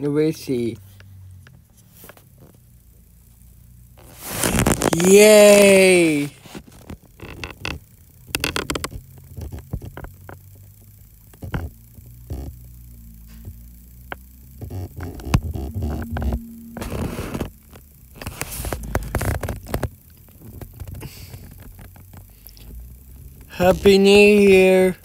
Let see. Yay! Happy New Year!